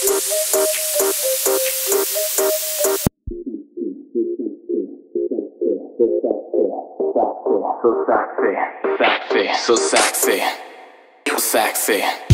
so sexy, so sexy, so sexy.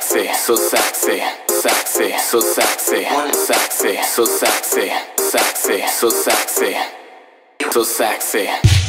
Sexy, so sexy, sexy, so sexy, sexy, so sexy, sexy, so sexy, so sexy.